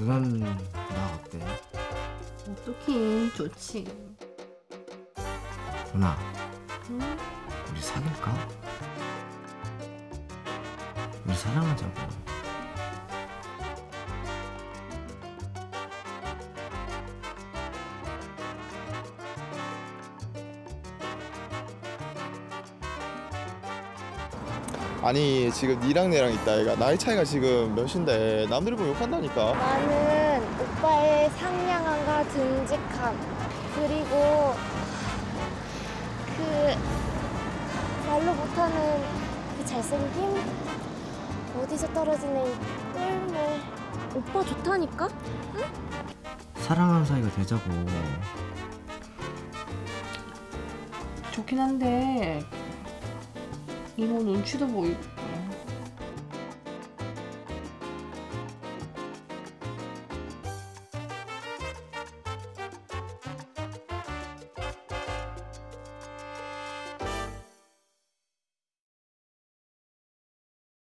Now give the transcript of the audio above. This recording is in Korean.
누난 나 어때? 어떡해 좋지 누나 응? 우리 사귈까? 우리 사랑하자고 아니 지금 니랑 내랑 있다 얘가. 나이 차이가 지금 몇인데? 남들이 보면 욕한다니까. 나는 오빠의 상냥함과 듬직함 그리고 그 말로 못하는 그 잘생김? 어디서 떨어지는 이 꿀물. 오빠 좋다니까? 사랑하는 사이가 되자고. 좋긴 한데 이모 눈치도 보이고.